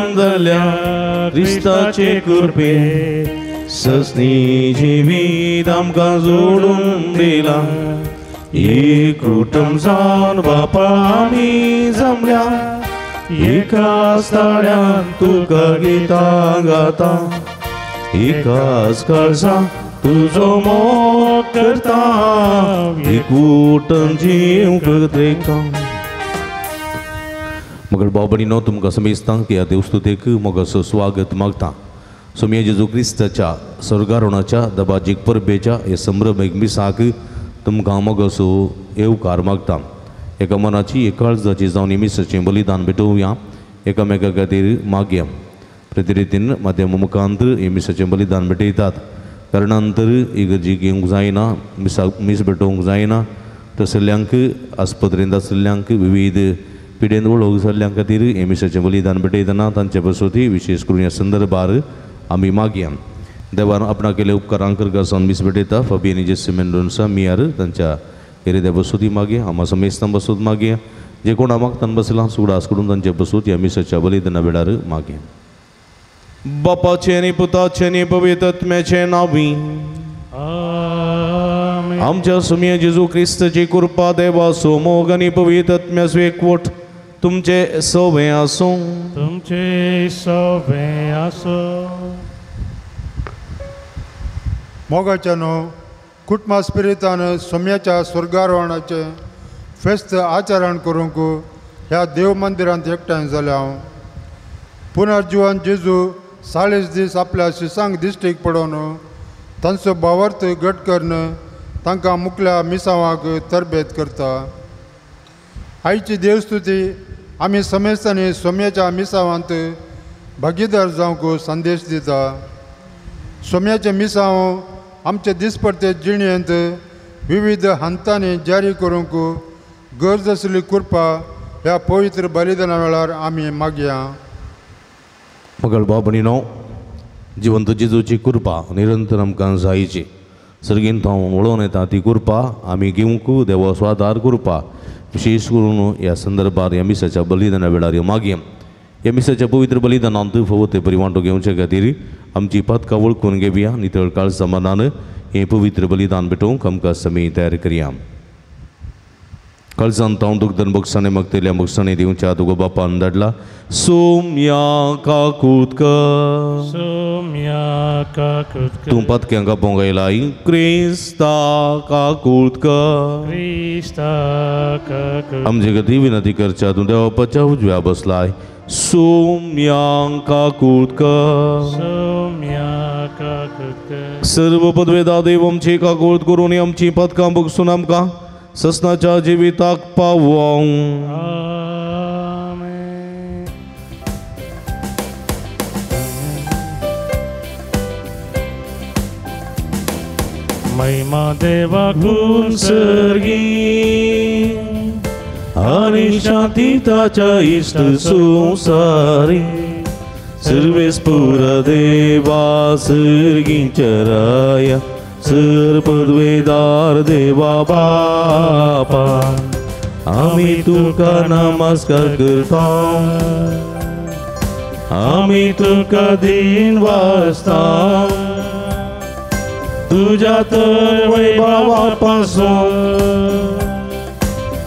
पुनर्जीवन जाल्या क्रिस्ताचे कृपे सस्नी जिवीत आमकां जोडून दिला. एक कुटुंब जावन बापा आमी जमल्या. एकाच ताळ्यान तुका गिता गाता. एकाच काळसा तुजो मोग करता. एकूट जीव करता मगर बाबडीनो तुमकां समेस्तां की ह्या देवस्तुतेक मोगाचो स्वागत मागता। सोम्या जेजू क्रिस्ताच्या स्वर्गारोणाच्या दबाजीक परबेच्या हे संभ्रम मिसाक तुमकां मोगाचो येवकार मागता। एका मनाची एकाळजाची जावन मिसाचें बलिदान भेटोवया। एकामेका खातीर मागया। प्रतिरितीन माध्यम मुखांत हे मिसाचें बलिदान भेटयतात। कारणांतर इगर्जी घेवंक जायना मिसाक मीस भेटोवंक जायना तसल्यांक आस्पत्रेंत आसल्यांक विविध पिडेन वळोवंक जाल्ल्या खातीर हे मिसाचें बलिदान भेटयतना तांचे बसोती विशेष करून ह्या संदर्भार आमी मागया देवान आपणा केले उपकारां करता सावन मीस भेटयता फबियनी जे सिमेंडोन्सा मियार तांच्या एरेद्या बसोती मागया आमा समेस्तां बसोत मागया जे कोण आमाक तान बसलां सुडास करून तांचे बसोत ह्या मिसाच्या बलिदाना वेळार मागया बापाचे आणि पुताचे आणि पवित्रत्म्याचे नावी. आमच्या सुमिय जेजू क्रिस्तची कृपा देवा सोमोग आणि पवित्रत्म्या एकवट तुमचे सोवे आसूं तुमचे सोबे आसो मोगाच्यानो कुटुंबा स्पिरितान सोम्याच्या स्वर्गारोहणाचे फेस्त आचरण करूंक ह्या देव मंदिरांत एकठांय जाले हांव. पुनर्जीवन जेजू साळीस दीस आपल्या शिसांक दिश्टीक पडोवन तांचो भावार्थ घट करून तांकां मुखल्या मिसावांक तरबेत करता. आयची देवस्तुती आमी समेस्तांनी सोम्याच्या मिसावांत भागीदार जावंक संदेश दिता. सोम्याचे मिसांव आमचे दिसपडते जिणेंत विविध हंतांनी जारी करूंक गरज आसली कृपा ह्या पवित्र बलिदाना वेळार आमी मागया. मगळ बाबणीनो जिवंत जिजूची कृपा निरंतर आमकां जायची. सर्गीन थांव वळोवन येता ती कृपा आमी घेवंक देवा स्वादार कृपा. विशेष करून ह्या संदर्भात ह्या मिसाच्या बलिदाना वेळार ह्यो मागया ह्या मिसाच्या पवित्र बलिदानांत फवत ते परिवांटो घेवचे खातीर आमची पदकां वळखून घेवया नितळ काळ समानान हें पवित्र बलिदान भेटोवंक आमकां समी तयार करया कळसांत हांव दुखदन बक्षाणे मागतल्या बक्षाणे दिवच्या तुगो बापान धाडला सोम्या काकुतकर सोम्या काकुतकर तूं पदक्यांक पोंगयलाय क्रिस्ता काकुतकर क्रिस्ता काकुत आमचे गती विनंती करच्या तूं देवापाच्या उजव्या बसलाय सोम्या काकुतकर सोम्या काकुतकर सर्व पदवेदा देव आमची काकुळत करून आमची पदकां बगसून आमकां ससनाच्या जिविताक आमेन. महिमा देवाकून सर्गी. आणि शांतीताच्या इष्ट संसारी. सर्वेस पुर देवा सर्गींचराया सर पदवेदार देवा बापा आम्ही तुका नमस्कार करता. आम्ही तुका दिन वाजता तुझ्या तर वैभवापासून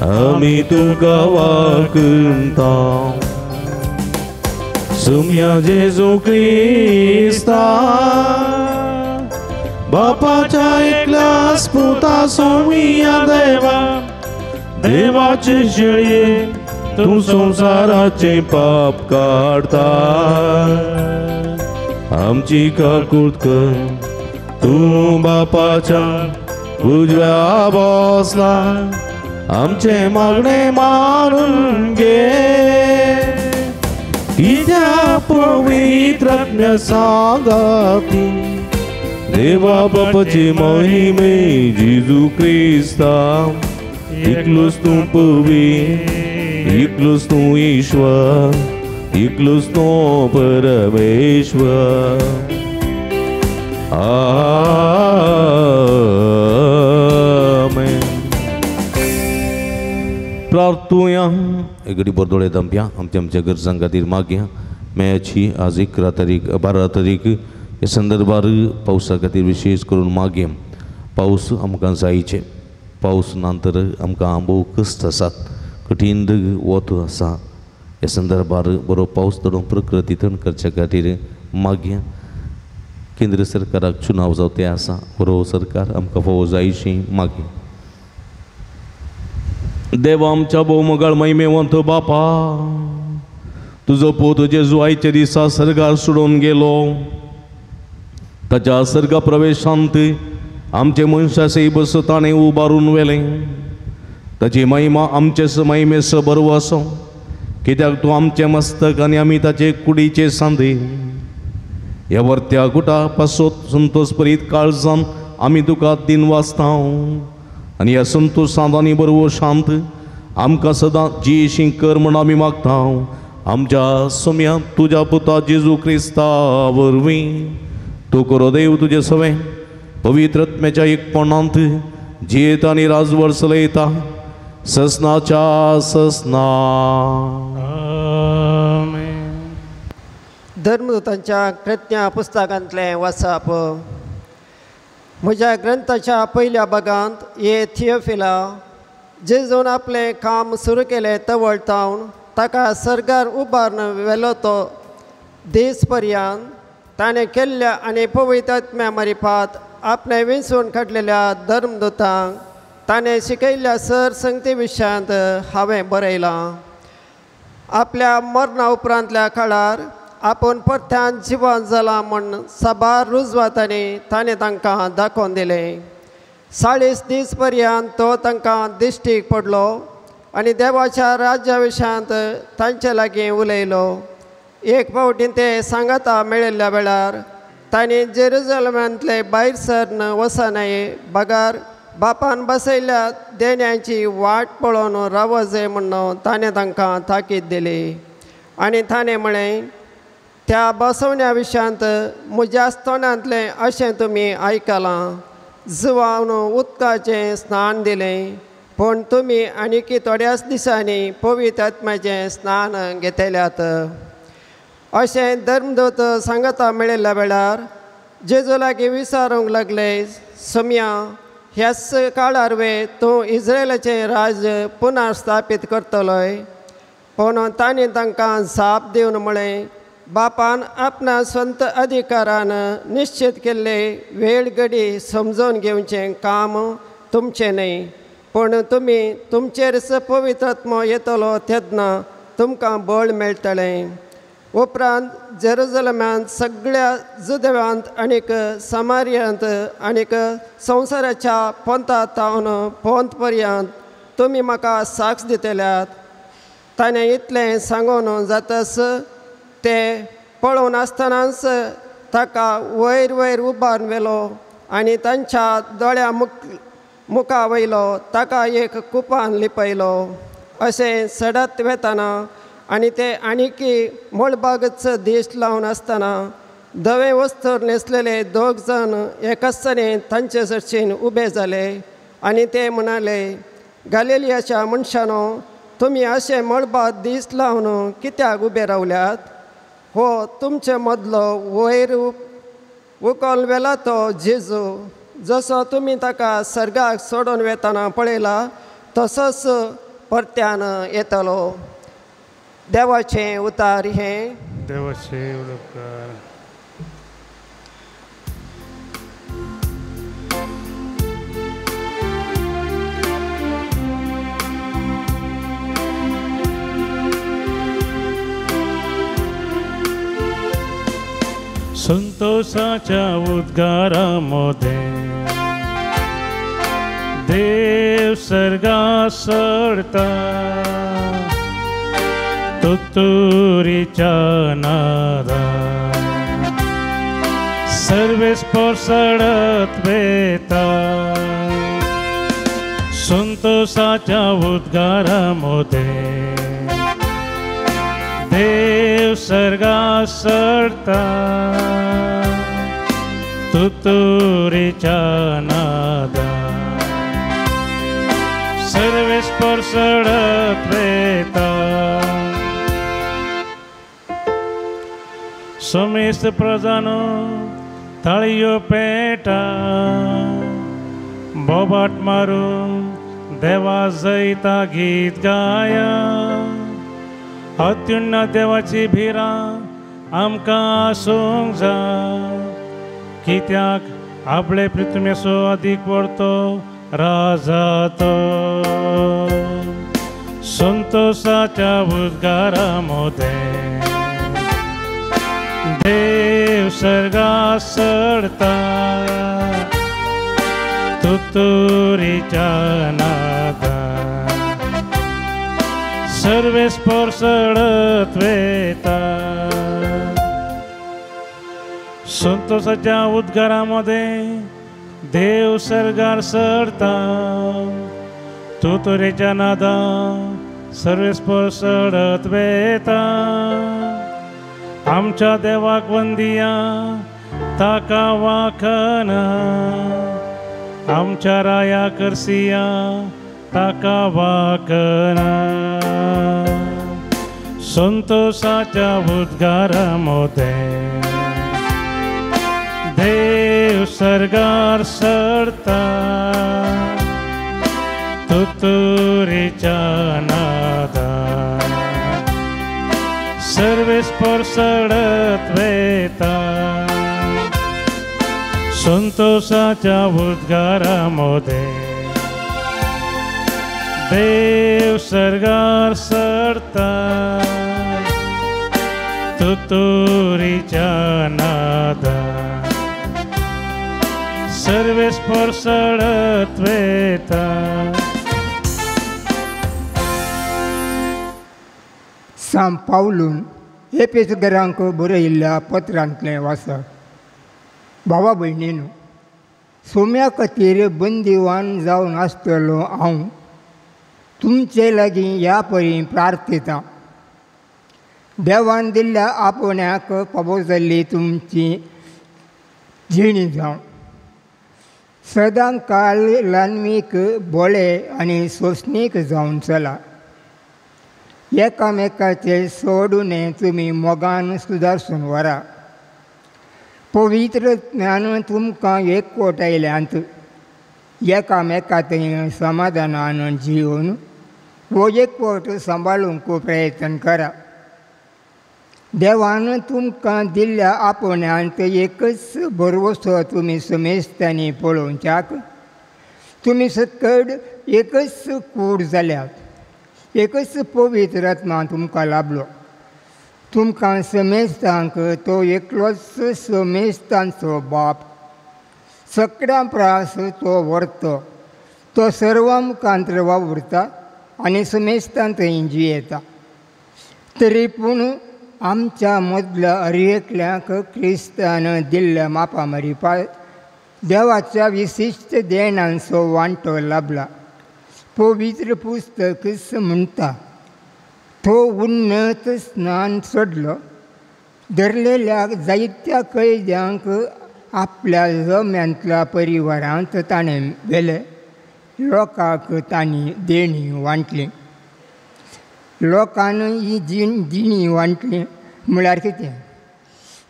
आम्ही तुका वाकता सुम्या जेजू क्रिस्ता बापाच्या एकल्यास पुता सोमिया देवा. देवाचे शेळये तू संसाराचे पाप काढता. आमची काकुट कर तू बापाच्या उजव्या बसला. आमचे मागणे मानून घे. कित्या पवित्र सांगाती देवा बापाचे महिमे जिजू ख्रिस्ता इकलोस तू पवी इकलोस तू ईश्वर इकलोस तू परमेश्वर। आमेन। प्रार्थूया। एगडी बरदोळे दंप्या आमच्या आमच्या गरजां खातीर मागया मेची आज इकरा तारीख बारा तारीख हे संदर्भार पावसा खातीर विशेष करून मागया पावस आमकां जायचे पावस नंतर आमकां आंबो कस्त आसात कठीण वत आसा हे संदर्भार बरो पावस धरून प्रकृती थंड करचे खातीर मागया केंद्र सरकाराक चुनाव जावते आसा बरो सरकार आमकां फावो जायशी मागया देवा आमच्या भोवमगाळ महिमेवंत बापा तुजो पोत जेजू आयच्या दिसा सरकार सोडून गेलो ताच्या सर्गा प्रवेशांत आमचे मनशाचे बस ताणें उबारून व्हेलें ताची महिमा आमचे महिमेस बरो आसो कित्याक तूं आमचें मस्तक आनी आमी ताचे कुडीचे सांदे ह्या वर्त्या गुटा पासोत संतोष परीत काळजान आमी तुका दिन वाचता आनी ह्या संतोष सांदांनी बरोबर शांत आमकां सदां जी कर म्हण आमी मागता आमच्या सोम्या तुज्या पुता जेजू क्रिस्ता वरवीं तूं करो देव तुजें सवें। पवित्रत्म्याच्या एकपणांत जियेता आनी राजवड चलयता ससनाच्या ससना। धर्मदूतांच्या कृत्या पुस्तकांतलें वाचप म्हज्या ग्रंथाच्या पयल्या भागांत हे थियोफिला जेजून आपलें काम सुरू केलें तवळ तावन ताका सर्गार उबारून व्हेलो तो दीस पर्यंत ताणें केल्ल्या आनी पवित्रात्म्या मारिफात आपणें विंचून काडलेल्या धर्मदूतांक ताणें शिकयल्ल्या सर संगती विशयांत हांवें बरयलां. आपल्या मरणा उपरांतल्या काळार आपूण परत्यान जिवंत जाला म्हण साबार रुजवातांनी ताणें तांकां दाखोवन दिलें. चाळीस दीस पर्यंत तो तांकां दिश्टीक पडलो आनी देवाच्या राज्या विशयांत तांचे लागीं उलयलो. एक फावटीन ते सांगाता मेळिल्ल्या वेळार. तांणी जेरुजलमांतले भायर सरन वचनाये बगार बापान बसयल्या देण्याची वाट पळोवन रावजे म्हणून ताणें तांकां ताकीद दिली. आनी ताणें म्हळें त्या बसवण्या विशयांत म्हज्या तोंडांतलें अशें तुमी आयकलां. जुवावन उदकाचें स्नान दिलें. पूण तुमी आनीक थोड्याच दिसांनी पवित्र आत्म्याचें स्नान घेतल्यात. अशें धर्मदूत सांगता मेळिल्ल्या वेळार जेजू लागीं विचारूंक लागले सम्या ह्याच काळार वे तूं इस्रायलाचें राज पुना स्थापीत करतलोय. पूण तांणी तांकां साप दिवन म्हळें बापान आपणा संत अधिकारान निश्चित केल्ले वेळ घडी घेवचें काम तुमचें न्हय. पूण तुमी तुमचेर पवित्रत्म येतलो तेदना तुमकां बळ मेळटलें उपरांत जेरुजलमांत सगळ्या जुदेवांत आनीक समारियांत आनीक संवसाराच्या पंथांत थावन पोंत पर्यंत तुमी म्हाका साक्ष दितल्यात. ताणें इतलें सांगून जातस ते पळोवन आसतनाच ताका वयर वयर उबारून व्हेलो आनी तांच्या दोळ्या मुख मुखा वयलो ताका एक कुपान लिपयलो. अशें सडत वेताना आनी ते आनीकी मळबागच दीस लावन आसतना धवे वस्तर न्हेसलेले दोग जण एकाचने तांचे सरशीन उबे जाले आनी ते म्हणाले गालेलियाच्या मनशानो तुमी असे मळबाग दीस लावन कित्याक उबे रावल्यात हो तुमचे मदलो वयर उकोल वेला तो जेजू. जसो तुमी ताका सर्गाक सोडून वेताना पळयला तसोच परत्यान येतलो. देवाचे उतार हे. देवाचे उपकार संतोषाच्या उद्गारामध्ये देव सर्गा सरता तुरीच्या नादा सर्वेस पसरत वेता संतोषाच्या उद्गारामध्ये. देव सर्गा सरता तुतुरीच्या नादा. सर्वेस पसरत वेता સુમિષ્ટ प्रजन તળિયો પેટા બોબટ मारू देवा जैता गीत गाया। अत्युन्न देवाची भिरा आमकां आसूंक जाय कित्याक आपले पृथ्वीचो अदीक व्हरतो राजा तो। संतोषाच्या उद्गारा मोदें देव सडता तुतुरीच्या नादा सर्वे स्पर्शडत वेता. संतोषाच्या उद्गारामध्ये देव सर्गार सरता. तुतुरीच्या नादा सर्वे स्पर्शडत वेता. आमच्या देवाक वंदिया ताका वाखना. आमच्या राया करसिया ताका वाखना. संतोषाच्या उद्गारामध्ये देव सर्गार सरता. तुतुरीच्या नादा. सर्वे स्पर्शडत वेता संतोषाच्या उद्गारामध्ये देव सर्गार सरता तुतुरीच्या नादा सर्वे वेता साम पावलून एपेसगरांक बरयिल्ल्या पत्रांतलें वाचप भावा भयणीन सोम्या खातीर बंदिवान जावन आसतलो हांव. तुमचे लागीं ह्या परी प्रार्थिता. देवान दिल्ल्या आपण्याक पाबो जाल्ली तुमची जिणी जावं. सदां काल लान्मीक बोळे आनी सोसणीक जावन चला. एकामेकाचे सोडून तुमी मोगान सुदारसून व्हरा पवित्र ज्ञान तुमकां एकवटायल्यांत एकामेकात समाधानान जिवन हो एकवट सांबाळूंक प्रयत्न करा. देवान तुमकां दिल्ल्या आपण्यांत एकच भरवसो तुमी समेस्तांनी पळोवच्याक. तुमी सकड एकच कूड जाल्यात. एकच पवित्र आत्मा तुमकां लाभलो तुमकां समेस्तांक तो एकलोच समेस्तांचो बाप सगळ्या प्रास तो व्हरतो तो सर्वांकांत वावुरता आनी समेस्तांत जियेता तरी पूण आमच्या मदल्या हरएकल्याक क्रिस्तान दिल्ल्या मापा मरिपा देवाच्या विशिश्ट देणांचो वांटो लाभला पवित्र पुस्तक म्हणटा तो उन्नत स्नान सोडलो. धरलेल्या जायत्या कैद्यांक आपल्या जम्यांतल्या परिवारांत ताणें व्हेले लोकांक तांणी देणी वांटली. लोकान ही जीण दिणी वांटली म्हळ्यार कितें?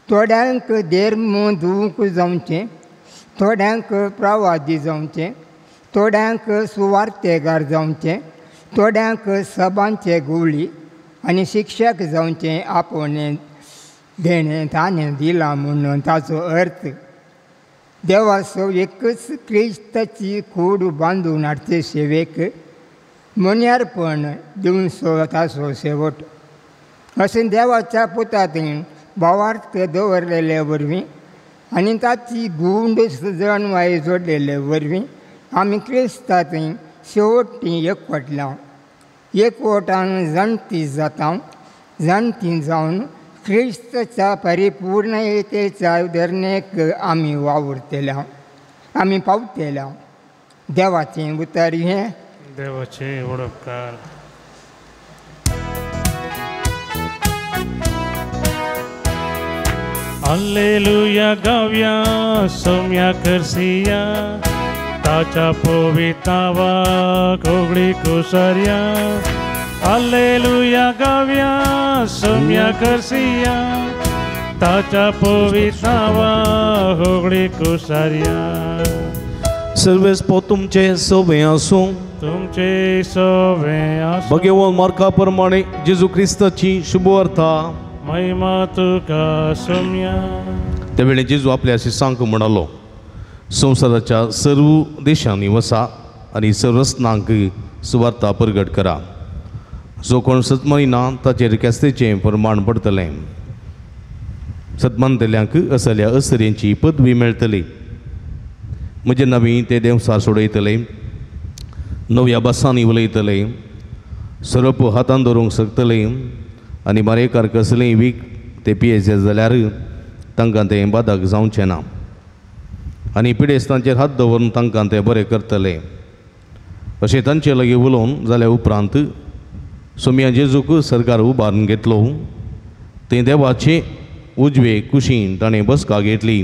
थोड्यांक धर्म धुवूंक जावचें. थोड्यांक प्रवादी जावचें. थोड्यांक सुवार्थेगार जावचें थोड्यांक सभांचे गुवळी आनी शिक्षक जावचें आपोवणें देणें ताणें दिलां म्हणून ताचो अर्थ देवाचो एकच क्रिस्ताची कूड बांदून हाडचे सेवेक मन्यारपण दिवन ताचो शेवट. अशें देवाच्या पुतांत भावार्थ दवरलेले वरवीं आनी ताची गुंड जणवाय जोडलेले वरवीं आमी क्रिस्तांत शेवटी एकवटला एकवटान जाणटी जाता जाणटी जावन ख्रिस्तचा परिपूर्णतेचा उदरनेक आमी वावुरतले आमी पावतले देवाचें उतर हें देवाचे ओळखकार. Alleluia गाव्या सौम्या करसिया ताच्या पोवितावा कोगळी कुसर्या. Alleluia गाव्या सौम्या करसिया. ताच्या पोवितावा होगळी कुसर्या. सर्वेस पो तुमचे सोबे आसूं तुमचे आसो भगवान मार्का प्रमाणे जेजू ख्रिस्ताची शुभ अर्था महिमा तुका सौम्या. त्यावेळी जेजू आपल्या शिसांक म्हणालो. संवसाराच्या सर्व देशांनी वसा आणि सर्वस्नांक सुवार्ता प्रगट करा. जो कोण सतमनिना ताचेर केस्तेचें प्रमाण पडतलें. सतमनतल्यांक असल्या असऱ्यांची पदवी मेळटली म्हजे नवी ते देवसार सोडयतले. नव्या बसांनी उलयतले. सरप हातान धरूंक शकतले आनी मारेकार कसलेंय वीक ते पियेचे जाल्यार तांकां तें बादाक जावचें ना. आनी पिडेस्तांचेर हात दवरून तांकां ते बरें करतले. अशें तांचे लागीं उलोवन जाल्या उपरांत सोम्या जेजूक सरकार उबारून घेतलो. तें देवाचे उजवे कुशीन ताणें बसका घेतली.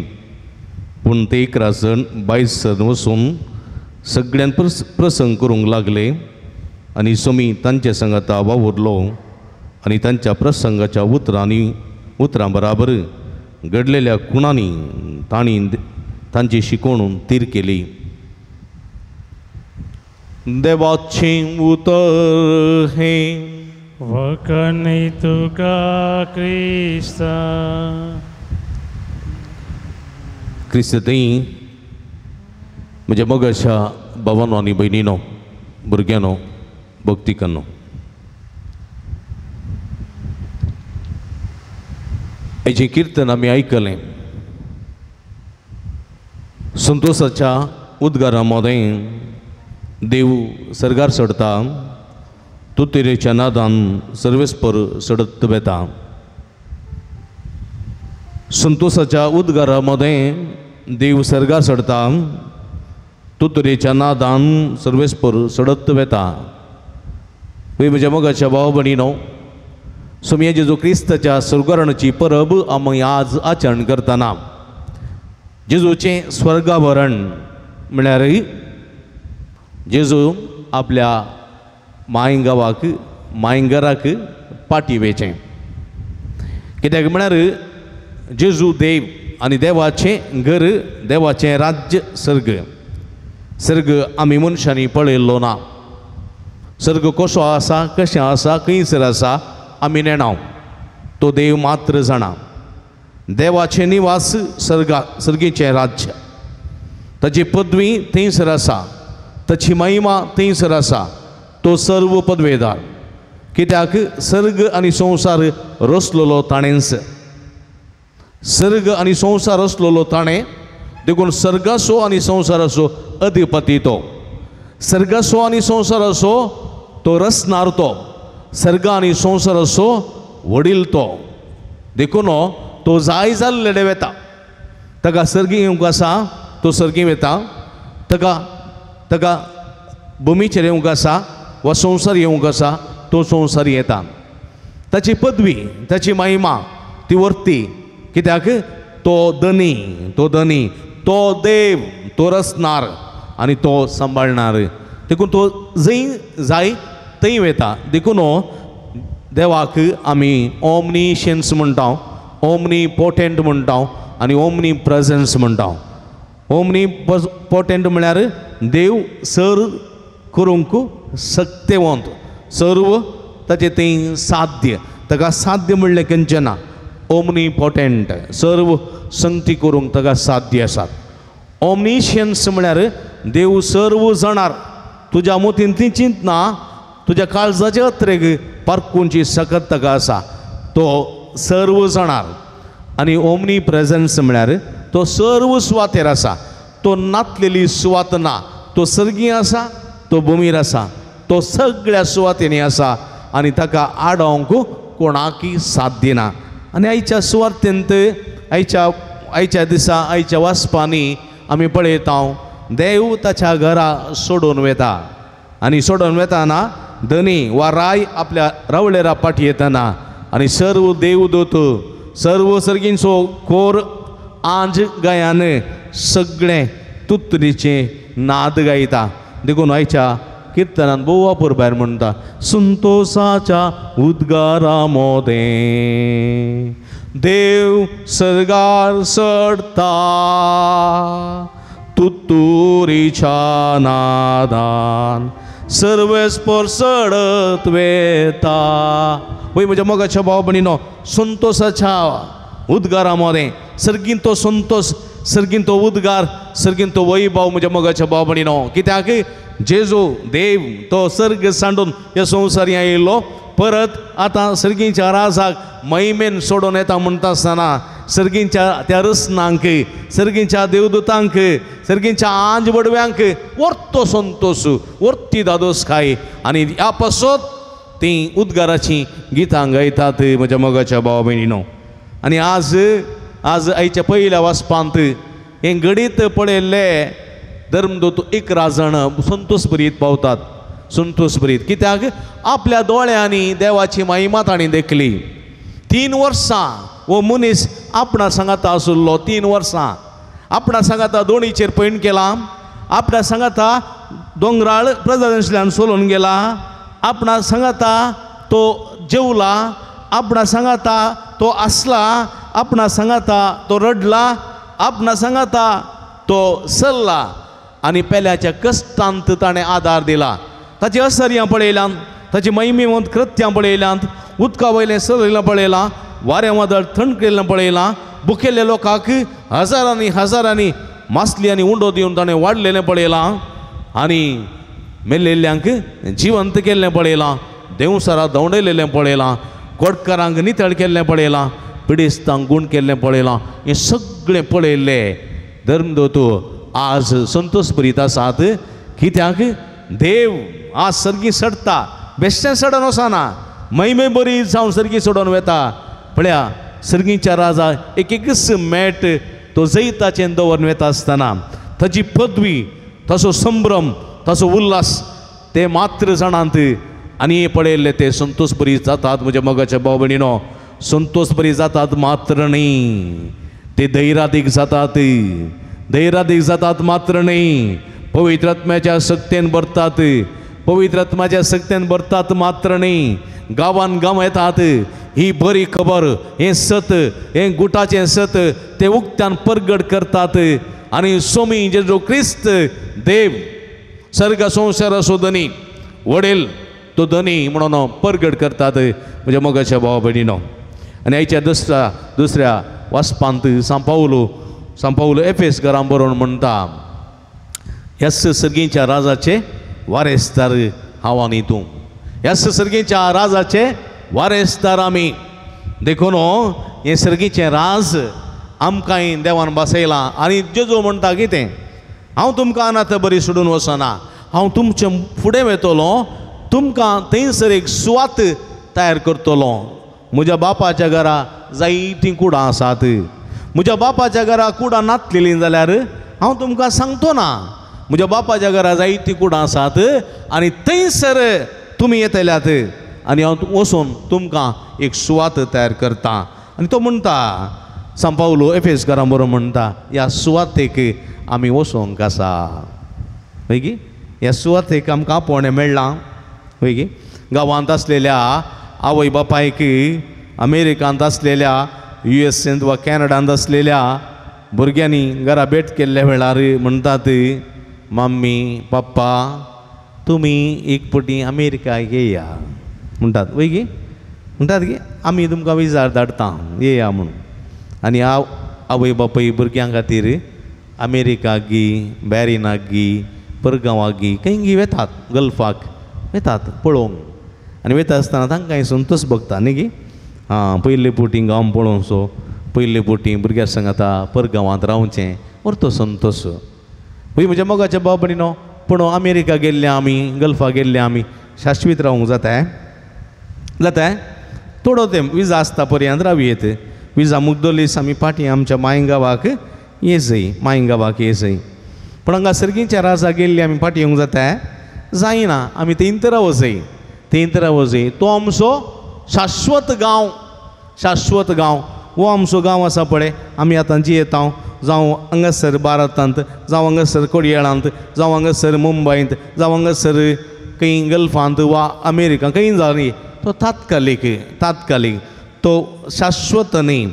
पूण ते इकरा सण बायस सण वचून सगळ्यान प्रस प्रसंग करूंक लागले आनी सोमी तांचे संगता वावुरलो आनी तांच्या प्रसंगाच्या उतरांनी उतरां बराबर घडलेल्या खुणांनी तांणी तांची शिकवण तीर केली. देवाचें उतर हें. वकनी तुका क्रिस्ता. क्रिस्तई म्हणजे मग अशा भावांनो आनी भयणीनो भुरग्यानो भक्तिकांनो हेजें किर्तन आमी आयकलें संतोषाच्या उद्गारा मदें देव सर्गार चडता तुतेरेच्या नादान सर्वेस्पर सडत वेता संतोशाच्या उद्गारामध्ये देव सर्गार तो तुतरेच्या नादान सर्वेस्पर सडत वेता वे म्हज्या मोगाच्या भाव भणीनो सोमया जेजू क्रिस्ताच्या सुरगरणाची परब आमी आज आचरण करतना जेजूचें स्वर्गाभरण म्हळ्यारय जेजू आपल्या मायंगावाक मायंगराक पाटी वेचें. कित्याक म्हळ्यार जेजू देव आनी देवाचें घर देवाचें राज्य सर्ग सर्ग आमी मनशांनी पळयल्लो ना. सर्ग कसो आसा कशें आसा खंयसर आसा आमी नेणाव. तो देव मात्र जाणा. देवाचे निवास सर्गा सर्गेचें राज्य. ताची पदवी थंयसर आसा ताची महिमा थंयसर आसा तो सर्व पदवेदार. कित्याक? सर्ग आनी संवसार रचलेलो ताणेंच सर्ग आनी संवसार रचलेलो ताणें देखून सर्गासो आनी संवसाराचो अधिपती तो. सर्गासो आनी संवसाराचो तो रचणार तो. सर्ग आनी संवसाराचो वडील तो. देखून तो जाय जाल्लेडे वेता. ताका सर्गी येवंक आसा तो सर्गी वेता. ताका ताका भुमीचेर येवंक आसा वा संवसार येवंक आसा तो संवसार येता. ताची पदवी ताची महिमा ती वर्ती. कित्याक? तो धनी तो धनी. तो देव तो रचणार आनी तो सांबाळणार देखून तो जंय जाय थंय वेता. देखून हो देवाक आमी ओमनिशन्स म्हणटा ओमनी पोटेंट म्हणटा आनी ओमनी प्रेजन्स म्हणटा ओमनी पोटेंट म्हळ्यार देव सर करूंक सक्तेवंत सर्व ताचे तें साध्य. ताका साध्य म्हणलें खंयचें ओमनी पोटेंट सर्व संगती करूंक ताका साध्य आसात ओमनिशियन्स म्हळ्यार देव सर्व जाणार. तुज्या मोतीन ती चिंत ना तुज्या काळजाच्या अत्रेक पारखूंची सकत ताका आसा तो सर्व जाणार. आनी ओमनी प्रेजन्स म्हळ्यार तो सर्व सुवातेर आसा तो नातलेली सुवात ना तो सर्गी आसा तो भुमीर आसा तो सगळ्या सुवातेनी आसा आनी ताका आडोवंक कोणाकी साध्य ना आणि आयच्या सुवातेंत आयच्या आयच्या दिसा आयच्या वासपांनी आमी पळयता देव ताच्या घरा सोडून वेता. आनी सोडून वेताना धनी वा राय आपल्या रावळेरा पाठी येतना आनी सर्व देवदूत सर्व सर्गींचो कोर आंज गायान सगळें तुत्तरीचे नाद गायता. देखून आयच्या किर्तनान भोव वापर भायर म्हणटा संतोषाच्या उद्गारा मोदे देव सर्गार सडता तुतुरीच्या नादान. सर्वेस्पर सडत वेता वय म्हज्या मोगाच्या भाव भणीनो संतोषाच्या उद्गारामध्ये सर्गीन तो संतोष सर्गीन तो उद्गार सर्गीन तो वैभाव म्हज्या मगाच्या भाव भणीनो कित्याक जेजू देव तो सर्ग सांडून या संवसारी आयिल्लो परत आतां सर्गींच्या राजाक महिमेन सोडून येता म्हणटा आसतना सर्गींच्या त्या रस्नांक सर्गींच्या देवदूतांक सर्गींच्या आंज बडव्यांक वर्तो संतोष वर्ती दादोसकाय आनी ह्या पासत ती उद्गाराची गितां गायतात म्हज्या मोगाच्या भावा भयणीनो आनी आज आज आयच्या पयल्या वाचपांत हें गणीत पळयल्ले धर्मदूत एक राजण संतोष बरीत पावतात. संतोष बरीत कित्याक? आपल्या दोळ्यांनी देवाची महिमा ताणी देखली. तीन वर्सां हो मनीस आपणा सांगाता आसुल्लो तीन वर्सां आपणा सांगाता दोणीचेर पैण केला. आपणा सांगाता दोंगराळ प्रजांतल्यान सोलून गेला. आपणा सांगाता तो जेवला आपणा सांगाता तो आसला आपणा सांगाता तो रडला आपणा सांगाता तो सल्ला. आनी पेल्याच्या कष्टांत ताणें आदार दिला. ताची असर्यां पळयल्यांत ताची महिमेवंत कृत्यां पळयल्यांत उदका वयलें सरयलां पळयलां वाऱ्या वादळ थंड केल्लें पळयलां बुकेल्ल्या लोकांक हजारांनी हजारांनी मासली आनी उंडो दिवन ताणें वाडलेलें पळयलां आनी मेल्लेल्यांक जिवंत केल्लें पळयलां देवसारा दवडयलेलें पळयलां कोडकारांक नितळ केल्लें पळयलां पिडिस्तांक गूण केल्लें पळयलां हें सगळें पळयल्लें धर्मदोतू आज संतोश बरीत आसात कित्याक देव आज सर्गी सडटा बेश्टें सडन वचना महिमे बरी जावन सर्गी सोडून वेता पळया सर्गीच्या राजा एक एकच मेट तो जैताचें दवरून वेता आसतना ताची पदवी ताचो संभ्रम ताचो उल्हास ते मात्र जाणांत. आनी पळयल्ले ते संतोष बरी जातात म्हज्या मोगाच्या भाव भयणीनो संतोष बरी जातात मात्र न्ही. ते धैरादीक जातात. धैरादीक जातात मात्र न्ही. पवित्रात्म्याच्या सक्तेन भरतात. पवित्रात्म्याच्या सक्तेन भरतात मात्र न्ही. गांवान गांव येतात. ही बरी खबर हें सत हें गुटाचें सत ते उक्त्यान परगड करतात. आनी सोमी जेजो क्रिस्त देव सर्ग संसार असो धनी. वडील तो धनी म्हणून परगट करतात म्हज्या मोगाच्या भावा भयणीनो आनी आयच्या दुसऱ्या दुसऱ्या वाचपांत सांपावलो सांपावलो एफेस घरां बरोवन म्हणटा ह्या सर्गीच्या राजाचे वारेस्तार हांव आनी तूं ह्या सर्गीच्या राजाचे वारेस्तार आमी देखून हें सर्गीचें राज आमकांय देवान बसयलां आनी जेजो म्हणटा कितें हांव तुमकां अनाथ बरी सोडून वचना हांव तुमचे फुडें वेतलो तुमकां थंयसर एक सुवात तयार करतलो. म्हज्या बापाच्या घरा जायतीं कुडां आसात. म्हज्या बापाच्या घरा कुडां नातलेलीं जाल्यार हांव तुमकां सांगतो ना. म्हज्या बापाच्या घरा जायतीं कुडां आसात आनी थंयसर तुमी येतल्यात आनी हांव वचून तुमकां एक सुवात तयार करता. आनी तो म्हणटा सांपावलो एफेस घरा बरोबर म्हणटा ह्या सुवातेक आमी वचोंक आसा वय गी ह्या सुवातेक आमकां पोणें मेळ्ळां वय गांवांत आसलेल्या आवय बापायक अमेरिकांत आसलेल्या यू एस एंत वा कॅनडांत आसलेल्या भुरग्यांनी घरा भेट केल्ल्या वेळार म्हणटात मम्मी पप्पा तुमी एक पटी अमेरिकाक येया म्हणटात वय म्हणटात की आमी तुमकां विजार धाडटा येया म्हणून. आनी आव आवय बापाय भुरग्यां खातीर अमेरिकाक गी बॅरिनाक गी परगांवाक गी खंयी वेतात गल्फाक वेतात पळोवंक आनी वेता आसतना तांकांय संतोश भोगता न्ही गी आं पयले पोटी गांव पळोवंक सो पयले पोटी भुरग्यां आतां परगांवांत रावचें व्हरतो संतोश वय म्हज्या मोगाच्या न्हू पूण अमेरिका गेल्ले आमी गल्फा गेल्ले आमी शाश्वीत रावूंक जाता जाता थोडो तेंप विजा आसता पर्यंत रावयेत विजा मुद्दोलीस आमी पाटी आमच्या मांय गांवाक येजय मायंगाबाक गांवाक येजय पण हांगा सर्गींच्या राजा गेल्ली आमी फाटी येवंक जाता जायना आमी थंयत रावजय थंयत रावजय तो आमचो शाश्वत गांव शाश्वत गांव हो आमचो गांव आसा पळय आमी आतां जियेता जावं हांगासर भारतांत जावं हांगासर कोडयाळांत जावं हांगासर मुंबयंत जावं हांगासर खंय गल्फांत वा अमेरिका खंय जाली तो तात्कालीक तात्कालीक तो शाश्वत न्ही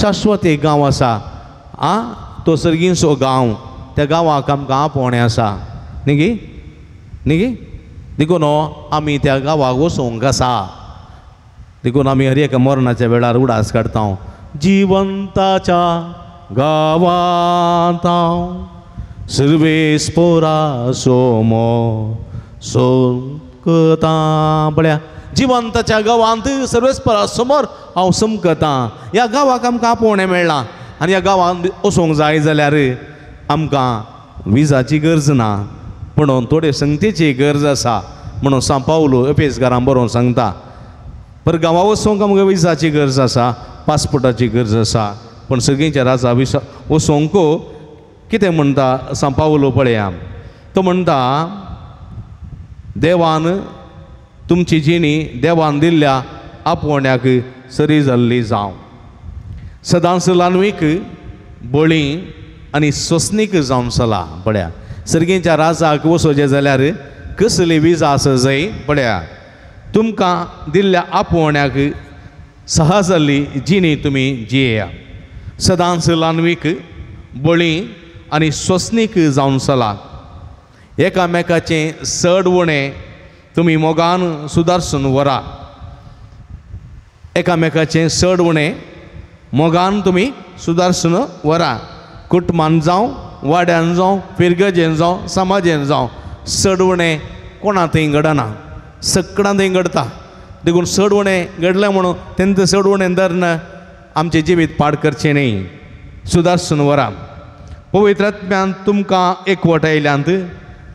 शाश्वत एक गांव आसा आ तो सर्गीचो गांव त्या गांवाक आमकां आपोवणें आसा. न्ही गी न्ही गी देखून हो, आमी त्या गांवाक वचोंक आसा. देखून आमी हर एका मरणाच्या वेळार उडास काडटा जिवंताच्या गांवांत हांव सर्वेस्पोरा सोमो सोमकता. पळया जिवंताच्या गांवांत सर्वेस्परा समोर हांव समकता. ह्या गांवाक आमकां आपोवणें मेळ्ळां आनी ह्या गांवांत वचोंक जाय जाल्यार आमकां विजाची गरज ना. म्हणून थोडे संगतेची गरज आसा. म्हणून सांपावलो एपेसकारां बरोवन सांगता. पर गांवा वचोंक आमकां विजाची गरज आसा पासपोर्टाची गरज आसा. पण सगळींच्या राजा विसा वचोंक कितें म्हणटा सांपावलो पळया. तो म्हणटा देवान तुमची जिणी देवान दिल्ल्या आपोवण्याक सरी जाल्ली जावं. सदांस लानवीक बळी आनी स्वस्नीक जावन चला पळया सर्गेच्या राजाक वसोचे जाल्यार कसली विजा आसा जंय पळया तुमकां दिल्ल्या आपोवण्याक सहज जाल्ली जिणी तुमी जियेया सदांस लानवीक बळी आनी स्वस्नीक जावन चला एकामेकाचें चड उणें तुमी मोगान सुदारसून व्हरा एकामेकाचें चड उणें मोगान तुमी सुदर्शन व्हरा कुटुंबान जावं वाड्यान जावं फिरगजेन जावं समाजेन जावं सडवणें कोणा थंय घडना. सगळां थंय घडता. देखून सडवणें घडलें म्हणून तेंच चड उणें धरन आमचें जिवीत पाड करचें न्ही. सुदर्शन व्हरा पवित्रात्म्यान तुमकां एकवटायल्यांत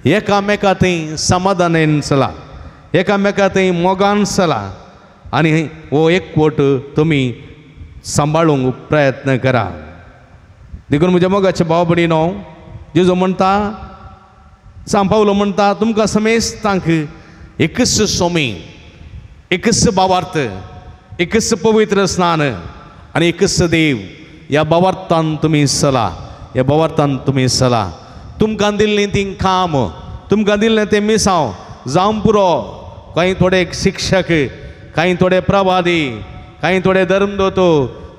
एकामेका थंय समाधानेन चला. एकामेका थंय मोगान चला. आनी हो एकवट तुमी सांबाळूंक प्रयत्न करा देखून म्हज्या मोगाचे भाव भयणीनो जेजो म्हणटा सांपावलो म्हणटा तुमकां समेस्तांक एकच सोमी एकच भावार्थ एकच पवित्र स्नान आनी एकच देव ह्या भावार्थान तुमी सला ह्या भावार्थान तुमी सला तुमकां दिल्लीं तीं काम तुमकां दिल्लें तें मिसांव जावं पुरो कांय थोडे शिक्षक कांय थोडे प्रवादी कांय थोडे धर्मदोतो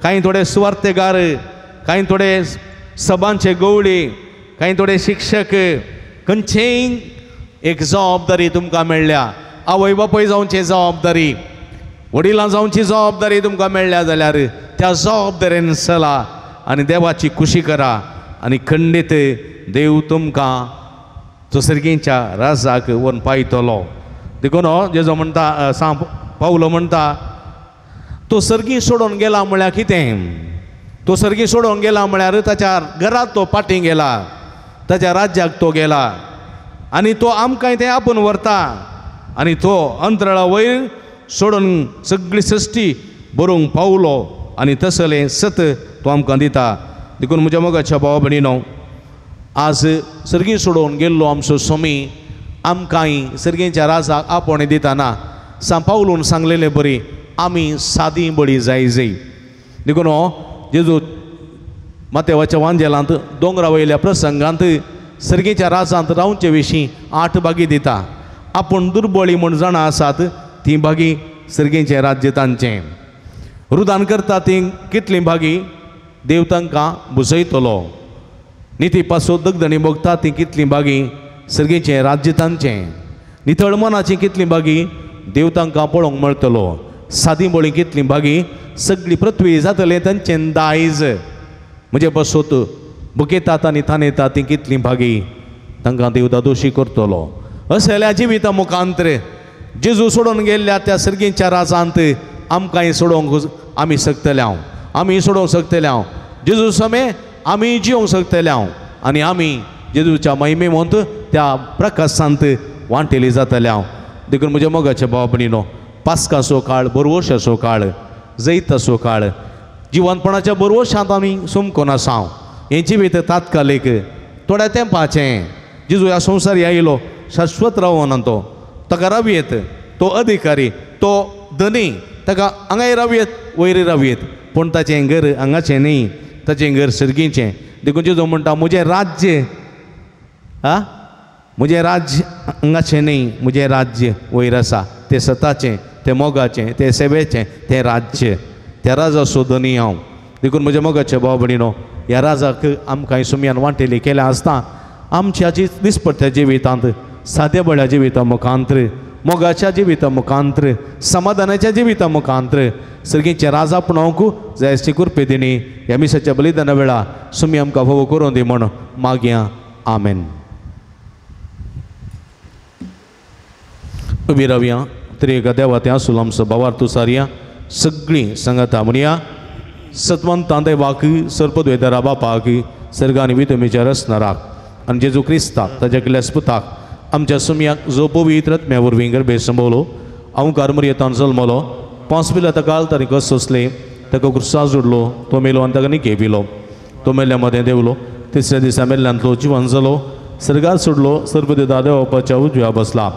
कांय थोडे स्वार्थगार कांय थोडे सभांचे गवळी कांय थोडे शिक्षक. खंयचेय एक जबाबदारी तुमकां मेळ्ळ्या आवय बापूय जावचे जबाबदारी वडिलां जावची जबाबदारी तुमकां मेळ्ळ्या जाल्यार त्या जबाबदारेन चला आनी देवाची खुशी करा आनी खंडीत देव तुमकां चुसर्गीच्या राजाक व्हरून पायतलो. देखून हो जेजो म्हणटा अ, सांग पावलो म्हणटा तो सर्गी सोडून गेला म्हळ्यार कितें? तो सर्गी सोडून गेला म्हळ्यार ताच्या घरात तो पाटी गेला ताच्या राज्याक तो गेला. आनी तो आमकांय तें आपून व्हरता. आनी तो अंतराळा वयर सोडून सगळी सृश्टी बरोवंक पावलो आनी तसलें सत तो आमकां दिता. देखून म्हज्या मोगाच्या भावा भयणीनो आज सर्गी सोडून गेल्लो आमचो स्वामी आमकांय सर्गेच्या राजाक आपोवणें दितना सांपावलून सांगलेलें बरी. आमी सादी बळी जाय जाय देखून हो जेजू मातेवाच्या वांजेलांत दोंगरा वयल्या प्रसंगांत सर्गेच्या राजांत रावचे विशीं आठ बागी दिता. आपूण दुर्बळी म्हूण जाणां आसात ती बागी सर्गेचें राज्य तांचें रुदान करता ती कितली बागी देव तांकां बुजयतलो. निती पासो दगदणी भोगता ती कितली बागी सर्गेचें राज्य तांचें नितळ मनाची कितली बागी देव तांकां पळोवंक मेळटलो सादी बोळी घेतली बागी सगळी पृथ्वी जातले तांचें दायज म्हणजे बसोत बुकेतात आनी थानेतात ती कितली भागी तांकां देव दोशी करतलो. असल्या जिविता मुखांतर. जेजू सोडून गेल्ल्या त्या सर्गींच्या राजांत आमकांय सोडोवंक आमी शकतले हांव आमी सोडोवंक शकतले हांव जेजू समे आमी जिवंक शकतले हांव आनी आमी जेजूच्या महिमे म्हणत त्या प्रकाशांत वांटेली जातले हांव देखून म्हज्या मोगाचे भाव भयणीनो पास्काचो काळ बरवोशाचो काळ जैत असो काळ. जिवनपणाच्या बरोबर आमी सोमकोन आसांव हेंचे भितर तात्कालीक थोड्या तेंपाचें जिजू ह्या संवसार येयलो शाश्वत रावोन तो ताका रावयेत तो अधिकारी तो धनी ताका हांगाय रावयेत वयर रावयेत पूण ताचें घर हांगाचें न्ही ताचें घर सर्गीचें देखून जिजू म्हणटा म्हजें राज्य आ? म्हजें राज्य हांगाचें न्ही म्हजें राज्य वयर आसा तें सताचें तें मोगाचें तें सेवेचें तें राज्य त्या राजा सोदनी हांव देखून म्हज्या मोगाचे भाव भयणीनो ह्या राजाक आमकां सुमयान वांटेली केल्या आसता आमच्या जी दिसपट्ट्या जिवितांत साद्या बळ्या जिविता मुखांत्र मोगाच्या जिविता मुखांत्र समाधानाच्या जिविता मुखांत्र सगळींचें राजा पुणोवंक जाय कुरपे दिनी ह्या मिसाच्या बलिदाना वेळा सुमी आमकां भोव करून दी म्हण मागया. आमेन. उबी रावया तरी एका देवात्या सुलाम सभावार तुसारया सगळीं संगता म्हणया सत्वंतां पाकी सर्पद्वेदरा बापाक सर्गानी रस रसनाराक आनी जेजू क्रिस्ताक ताच्या क्लेस्पुताक आमच्या सुमयाक जो पवित्र आत्म्या वरवीं गर्भे संभवलो हांव कार्मरियेतान जल्मलो पांच पिला काल तारी कस सोंसले ताका क्रुसा जोडलो तो मेलो आनी ताका निकेविलो तो मेल्ल्या मदें देवलो तिसऱ्या दिसा मेल्ल्यांतलो जिवन जालो सर्गार सोडलो सर्पदेदा देवापाच्या उजव्या बसला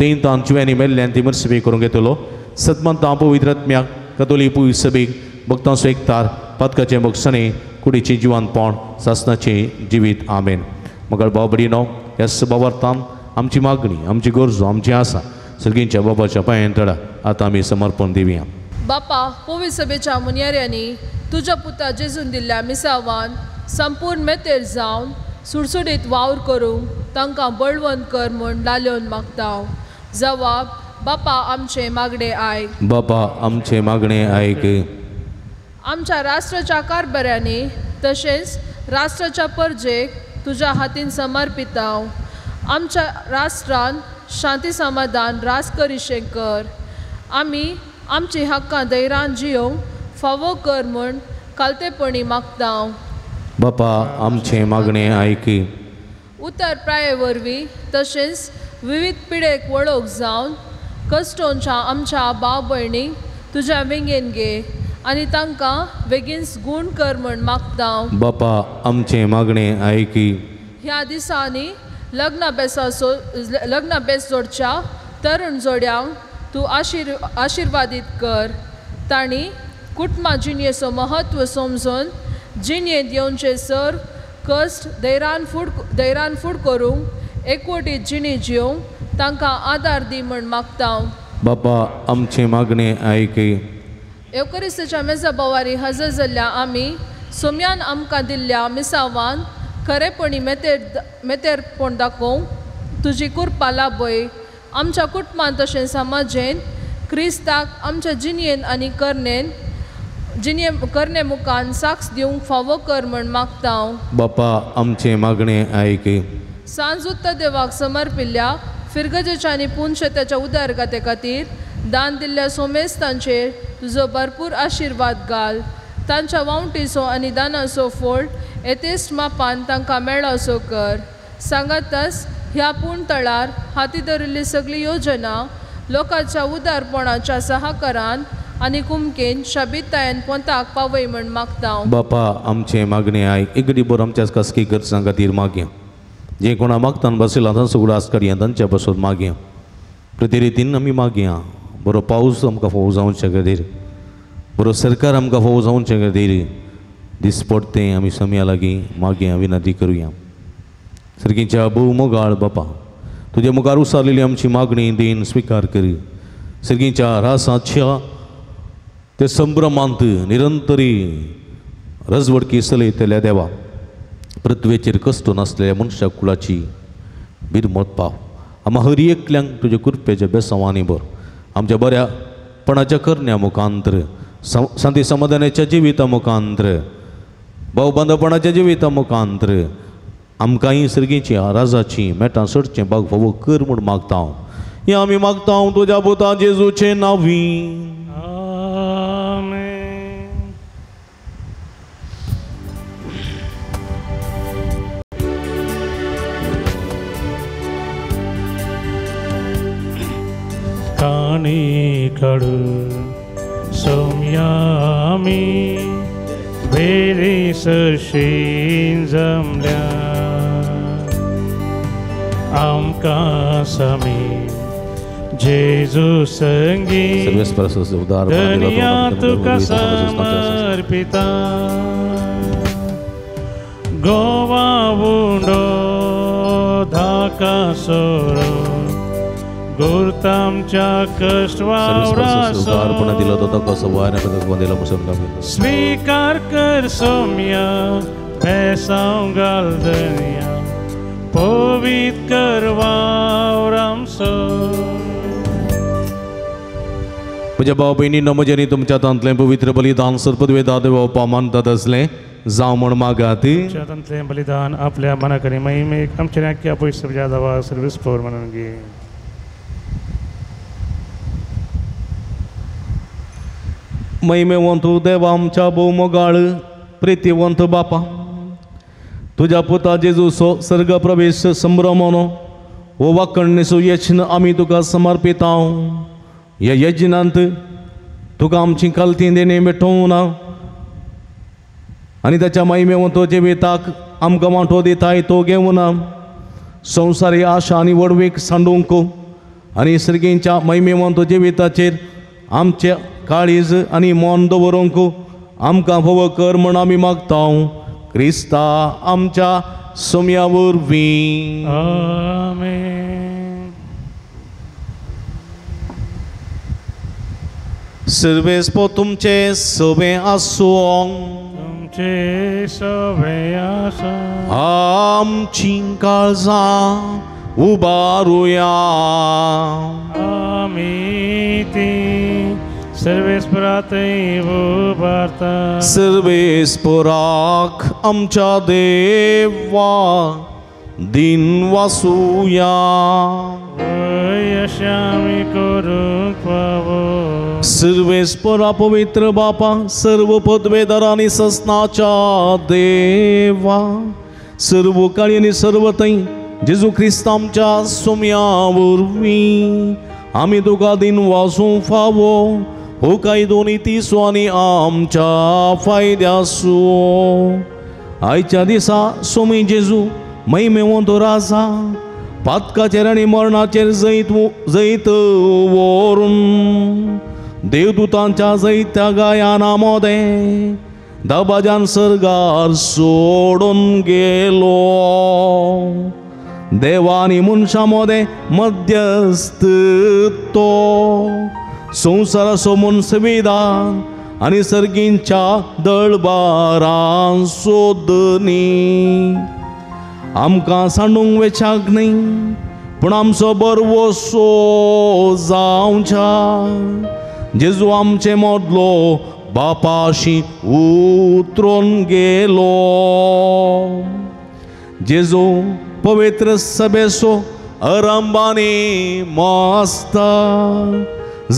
तें तांचव्यांनी मेल्ल्यान ती मरसबी करून घेतलो सतमंतां पवित्र आत्म्याक कतोली पुय सभेक भक्तां स्वेकतार पदकाचे मोक्षणे कुडीची जिवानपण सासनाचे जिवीत आमेन मगळ बाबडीनो ह्या सभावार्थान आमची मागणी आमची गरजो आमची आसा सगळींच्या बाबाच्या पांयां तडा आतां आमी समर्पण दिवया बापा पोवी सभेच्या मुनियाऱ्यांनी तुज्या पुता जेजून दिल्ल्या मिसावान संपूर्ण मेतेर जावन सुडसुडीत वावर करूंक तांकां बळवंत कर म्हूण लालोवन मागता हांव. जवाब बापा आमचे मागणे आयक बापा आमचे मागणे आयक आमच्या राष्ट्राच्या कारभाऱ्यांनी तशेंच राष्ट्राच्या परजेक तुज्या हातीन समर्पित आमच्या राष्ट्रान शांती समाधान रास करीशें कर. आमी आमची हक्कां धैर्यान जियोंक फावो कर म्हूण कालतेपणी मागता बापा आमचे मागणे आयक उतर प्राये वरवीं तशेंच विविध पिडेक वळख जावन कस्टोनच्या आमच्या भाव भयणीक तुज्या विंगेन घे आनी तांकां बेगीनच गूण कर म्हूण मागता बापा आमचे मागणे आयक. ह्या दिसांनी लग्न बेसा सो लग्न बेस जोडच्या तरुण जोड्यांक तूं आशीर आशिर्वादीत कर. तांणी कुटुंबा जिणयेचो महत्त्व समजून जिणयेंत येवचे सर कश्ट धैर्यान फूड धैर्यान फूड करूंक एकवटीत जिणी जिवंक तांकां आदार दी म्हूण मागता हांव बापा आमचे मागणे आयक एवकरिस्ताच्या मेजा बोवारी हजर जाल्ल्या आमी सोम्यान आमकां दिल्ल्या मिसावान खरेपणी मेतेर मेतेरपण दाखोवंक तुजी कुर्पा लाभय आमच्या कुटुंबान तशें समाजेन क्रिस्ताक आमच्या जिणयेन आनी करनेन जिणये करणे मुखान साक्ष दिवंक फावो कर म्हूण मागता हांव बापा आमचे मागणे आयक सांजुत्त देवाक समर्पिल्ल्या फिरगजेच्या आनी पुनशेताच्या उदारगते खातीर दान दिल्ल्या सोमेस्तांचेर तुजो भरपूर आशिर्वाद घाल. तांच्या वावटीचो आनी दानाचो फोड येतेस्ट मापान तांकां मेळसो कर. सांगातच ह्या पूण तळार हाती धरिल्ली सगळी योजना लोकांच्या उदारपणाच्या सहकारान आनी कुमकेन शाबितायेन पोंताक पावय म्हूण मागता हांव बापा आमचे मागणे आयक एक बरो आमच्या कसकी गरजां खातीर मागया जे कोणा मागतान बसयला तांचो सगळं काडया तांच्या पासून मागया प्रती रितीन आमी मागया बरो पावस आमकां फोव जावचे खातीर बरो सरकार आमकां फोव जावचे खातीर दिसपडते आमी समया लागीं मागया विनंती करुया सर्गीच्या भोव मोगाळ बापा तुजे मुखार उसारलेली आमची मागणी देन स्विकार कर सर्गीच्या रासाच्या ते संभ्रमांत निरंतरी रजवडकी चलयतल्या देवा पृथ्वेचेर कश्ट नासलेल्या मनशा कुळाची बिरमत पाव. आम्हा हर एकल्यांक तुज्या कुरपेच्या बेसवांनी भर. आमच्या बऱ्यापणाच्या करण्या मुखांतर सं- शांती समाधानाच्या जिविता मुखांतर भावबांधपणाच्या जिविता मुखांतर. आमकांय सर्गीची राजाची मेटां सोडचें बाग फावो कर म्हूण मागता हांव हें आमी मागता हांव तुज्या पुता जेजूचे नांवी. கண் सोम्यामि वेरे सशी जमल्या आमकां समी जेजू संगी दुनिया तुका समर्पिता गोवा उंडो धाका सोरो गुर्तामच्या कष्ट उदारपणा दिला वावरासो तो कसं दिला मुसलमान स्वीकार कर सोम्या बेसांव घाल धनिया पवित कर वावरामसो म्हज्या भाव म्हजें तुमच्या तांतलें पवित्र बलिदान सर्पद्वे दादेव पामानतात असलें जावं म्हण मागात शातंतलें बलिदान आपल्या मनाकरी महिमेक आमच्या आख्या पयस सर्वीस फोर म्हणून घे महिमेवंतू देव आमच्या भोवमोगाळ प्रितीवंत बापा तुझ्या पुता जेजूचो सर्ग प्रवेश संभ्रमनो हो वाकणणेचो यज्ञ आमी तुका समर्पिता या यज्ञांत तुका आमची कालती देणे ना आनी त्याच्या महिमेवंत जिविताक आमकां वांटो दिताय तो घेवना संवसारी आशा आनी वडवीक सांडूंक आनी सर्गींच्या महिमेवंत जिविताचेर आमच्या काळीज आनी मोन दवरूंक आमकां फोव कर म्हण आमी मागता क्रिस्ता आमच्या सोम्या वरवीं सर्वेस्पो तुमचे सोबे आसूं. तुमचे सवे आसा. आमची काळजां उबारुया आमी ती सर्वेस्परातय उबारता आमच्या देवा दिन वासुया। वय आमी करूंक पावो। सर्वेस्परा पवित्र बापा सर्व पदवेदारांनी ससनाच्या देवा। सर्व काळी आणि सर्व थंय जेजू क्रिस्त आमच्या सोम्या वरवीं आमी तुका दिन वासूंक फावो। हो काय दोनी ती स्वानी आमच्या फायद्यासो? आयच्या दिसा सोमी जेजू महिमेवंत राजा. पातकाचेर आनी मरणाचेर जैत जैत व्हरून देवदूतांच्या जैत्या गायाना मोदे. दबाजान सरगार सोडून गेलो. देवानी मनशा मोदे मध्यस्थ तो. संसारासमोर मन संविधान आनी सर्गींच्या दळबारां सोदनी. आमकां सांडूंक वेचाक न्ही पूण आमचो बरवो सो जावच्या जेजू आमचे मोदलो बापाशी उतरून गेलो. जेजू पवित्र सभेसो अरंबानी मस्ता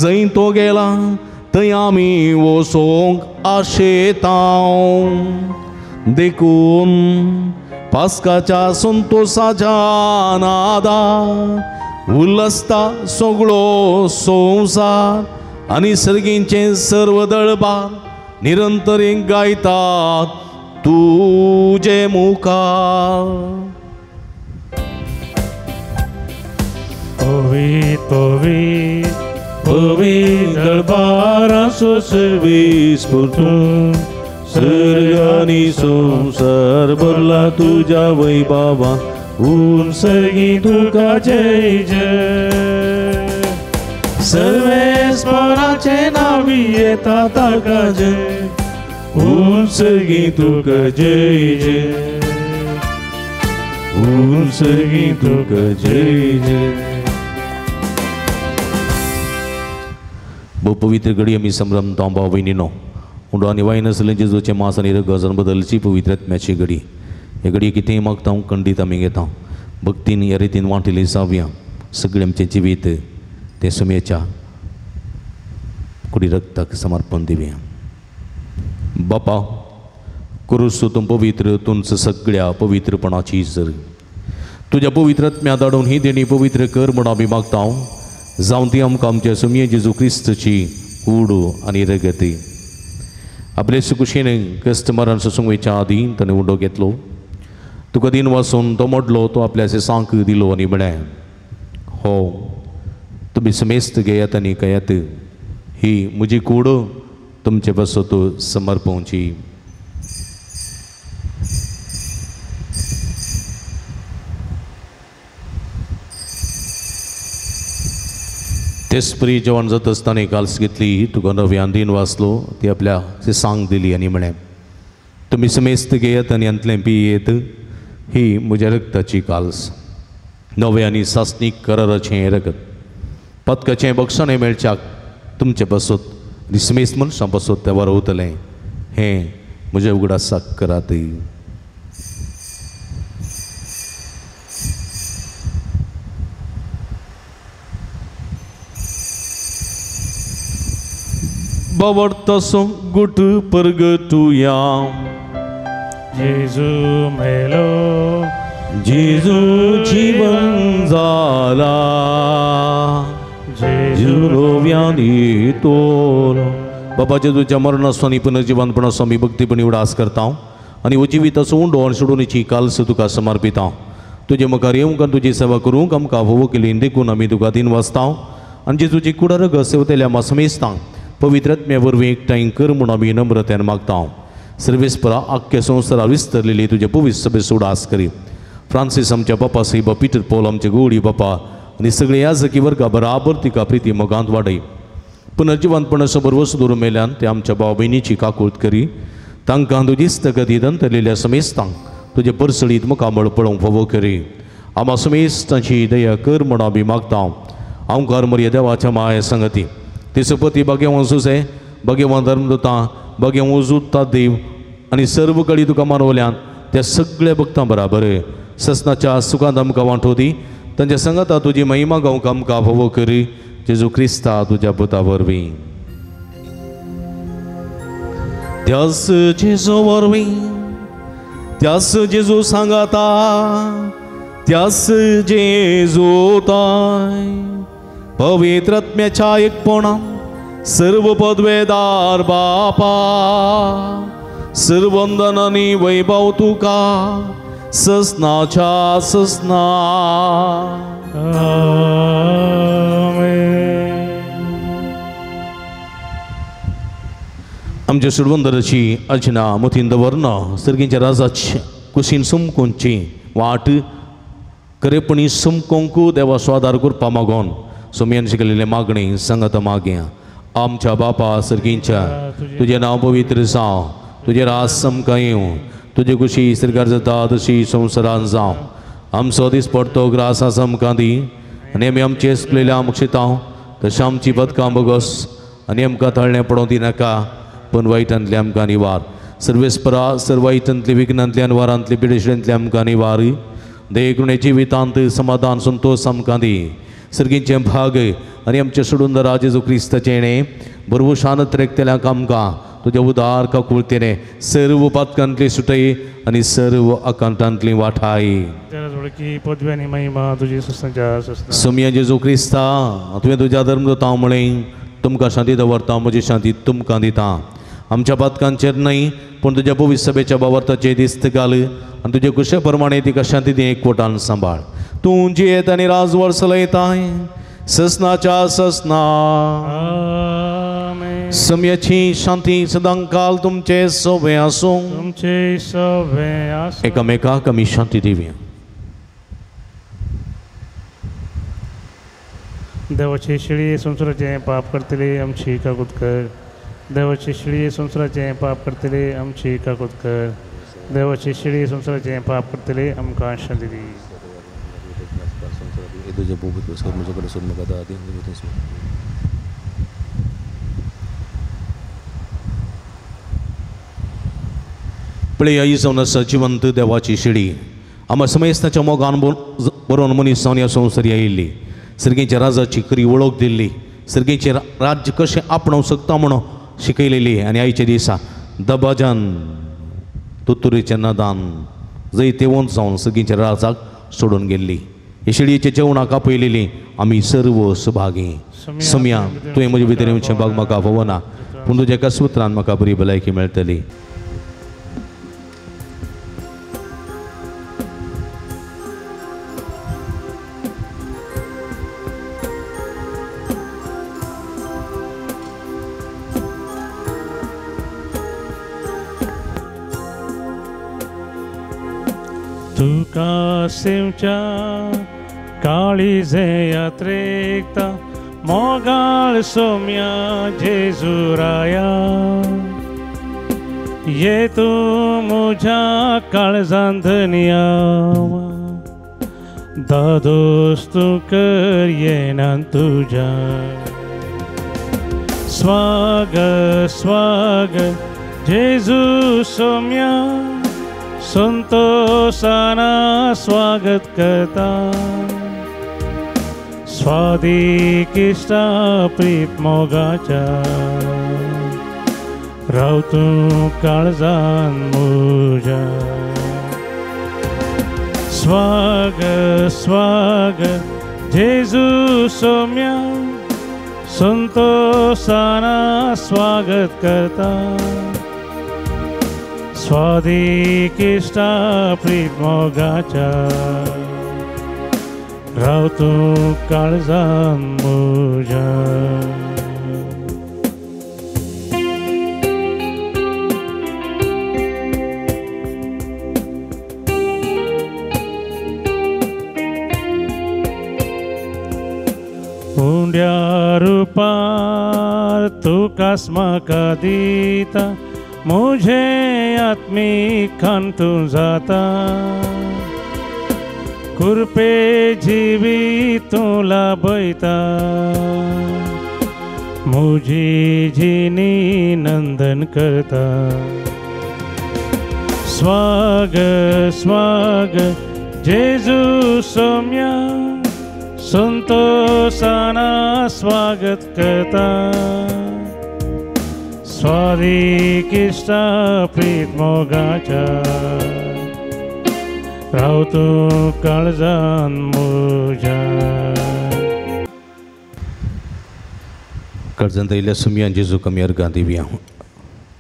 जैन तो गेला थंय आमी वचोंक आशेताव देखून पास्काच्या संतोषाच्या नादा उल्लसता सगळो संसार आनी सर्गींचे सर्व दळबार निरंतरीक गायतात तुजे मुखार पवित पवित पवित दरबाराचो सर्वीस परतून सर्गानी संसार भरला तुझ्या वैभवा ऊन सर्गी तुका जय. जय सर्वेस्पराचे नावी येता ताका जय. ऊन सर्गी तुका जय जय. ऊन सर्गी तुका जय जय. पवित्र घडी आमी संभ्रम तांबा वयनीनो म्हणून आनी वायन आसलें जेजूचे मास आनी गजन बदलची पवित्र आत्म्याची घडी हे घडी कितेंय मागता हांव खंडीत आमी घेता भक्तीन ह्या रितीन वांटिल्ली जावया सगळें आमचें जिवीत ते सुमेच्या कुडी रक्ताक समर्पण दिवया बापा कुरुस तुम पवित्र तुमचं सगळ्या पवित्रपणाची इजर तुझ्या पवित्र आत्म्या धाडून ही देणी पवित्र कर म्हण आमी मागता जावं ती आमकां आमच्या सुमये जेजू क्रिस्तची कूड आनी रगती आपले सुकुशीन कस्टमरान सुसूंगवेच्या आदी ताणें उडो घेतलो. तुका दिन वाचून तो मोडलो तो आपल्या सांक दिलो आनी म्हळें हो तुम्ही समेस्त घेयात आनी कयात ही म्हजी कूड तुमचे बसत समर्पवची तेच परी जेवण जात आसतना काल्स घेतली तुका नव्यान दिन वाचलो ती आपल्या सांग दिली आनी म्हणे तुमी समेस्त घेयत आनी अंतलें पियेत ही म्हज्या रक्ताची काल्स नवे आनी सासणीक कराराचें रगत. पदकाचें बक्षणें मेळच्याक तुमचे बसत दिसमेस्त मनशां बसत तें वरवतलें हें उगडा उगडासाक करात. Bavartasam gutu pergetuyam जेजू मेलो जेजू जीवन झाला जेजू जुरोव्यानी तोर बाबा जेजूच्या मरणास्वानी पुनर्जीवनपणाचो मी भक्तीपणी उडास करता आनी हो जिविताचो उंडोण सोडूनची काल्स तुका समर्पिता तुजे मुखार येवंक आनी तुजी सेवा करूंक आमकां फोव केली देखून आमी तुका दिन वाचता आनी जेजूची कुडार घसेवतेल्या मासमेस्तां पवित्रत्म्या वरवीं एकठांय कर म्हूण आमी नम्रतेन मागता सर्वेस्परा आख्या संवसारा विस्तरलेली तुजे पवित्र सभेस उडास करी. फ्रांसीस आमच्या बापा सैबा पिटर पॉल आमचे गोडी बापा आनी सगळे याजकी वर्गा बराबर तिका प्रिती मोगांत वाडय पुनर्जीवनपणाचो बरोबर सुदूर मेल्यान ते आमच्या भाव भयणीची काकूळट करी. तांकां तुजी स्थगतीत अंतरलेल्या समेस्तांक तुजे परसळीत मुखामळ पळोवंक फोवो करी. आमा समेस्तांची दया कर म्हण आमी मागता आमकार मर्या देवाच्या माय संगती. तिसपती भगेवन सुसे भगेवन धर्मदुता भगेवन जुत्ता देव आनी सर्व कडी तुका मानवल्यान त्या सगळ्या भक्तां बराबर ससनाच्या सुखांत आमकां वांटोवती तांच्या संगता तुजी महिमा गावंक आमकां फोवो करी जेजू क्रिस्ता तुज्या पुता वरवीं त्यास जेजू वरवीं त्यास जेजू सांगाता त्यास जेजू ताय. पवित्रत्म्याच्या एकपणान सर्व पदवेदार बापा सर्वंदनानी वैभव तुका ससनाच्या ससना. आमच्या सुडवंदराची अर्चना मुथीन दवरना सर्गींच्या राजाची कुशीन सुमकोंची वाट खरेपणी सुमकोंकू देवा स्वादार करपा मागोन. सोमयान शिकलेले मागणी, संगत मागया आमच्या बापा सर्गींच्या तुझे नाव पवित्र जाव तुझे रास समका येवं तुझे कुशी सरकार जाता तशी संवसारान जावं आमचो दीस पडतो ग्रासा समकां दी आनी आमी आमचे एसलेल्या मुक्षितांव तशें आमची बदकां बगस। आनी आमकां तळणें पडोवं दिनाका पण निवार सर्वेस्परा सर्व वायटांतले विघ्नांतल्यान वारांतले पिडेशिडेंतले आमकां निवार जिवितांत समाधान संतोष आमकां दी सर्गींचे भाग आनी आमचे सोडून राजे जो क्रिस्ताचे येणे. बरोबर शानत रेखतेल्यांक आमकां तुज्या उदार काकुळतेने सर्व पातकांतली सुटय आनी सर्व अकांतांतली आणि सुसना सोमिया जेजू क्रिस्ता तुवें तुज्या धर्म दोता म्हळें तुमकां शांती दवरता म्हजी शांती तुमकां दिता. आमच्या पातकांचेर न्हय पूण तुज्या पवित्र सभेच्या बावर्ताचे दिस्त घाल आनी तुजे कुशे प्रमाणे तिका शांती दी एकवटान सांबाळ तूं जियेत आनी राजवड चलयताय ससनाच्या ससना आमेन. समयाची शांती सदां काल तुमचे सोबे आसूं। तुमचे सवे आस। एकामेकाक आमी शांती दिवया देवाची शिळी संसाराचे पाप करतले आमची काकूत कर। देवाची शिळी संसाराचे पाप करतले आमची काकूत कर। देवाची शिळी संसाराचे पाप करतले आमकां शांती दी पळय आई जावन आसा जिवंत देवाची शिडी आम्हा समेस्ताच्या मोगान बोल- बरोवन मनीस जावन ह्या संवसारी आयिल्ली सर्गेच्या राजाची खरी वळख दिल्ली सर्गेचे राज्य कशें आपणावंक शकता म्हणून शिकयलेली आनी आयच्या दिसा दबाजान तुतुरीचें नदान जंय तेवोन जावन सर्गेच्या राजाक सोडून गेल्ली येशळीचे जेवणाक आपयलेली आमी सर्व सुभागी. समया तुवें म्हजे भितर येवचें भाग म्हाका भवना. पूण तुज्या एका सुत्रान म्हाका बरी भलायकी मेळटली तुका सेवच्या काळीजे यात्रेकता मोगाळ सोम्या जेजुराया ये तू मुझ्या काळजांधनिया दादोस तूं कर येना तुझ्या स्वाग स्वाग जेजू सोम्या संतोषाना स्वागत करता स्वादिकिष्टा प्रीत मोगाच्या. रावतूं काळजान मुजा स्वाग स्वाग जेजू सोम्या. संतोषाना स्वागत करता. स्वादिकिष्टा प्रीत मोगाच्या. रावतो काळजा काळजान म्हज्या उंड्या रुपार तुकास म्हाका दिता? आत्मी खान तू जाता. कुरपे जीवी तूं बैता। म्हजी जिनी नंदन करता। स्वाग स्वाग जेजू सौम्या संतोषाना स्वागत करता। स्वादिकिष्टा प्रीत मोगाच्या राव तूं काळजान म्हज्या कर्जंत येयल्या सुमयान जेजू कमी अर्गां दिवया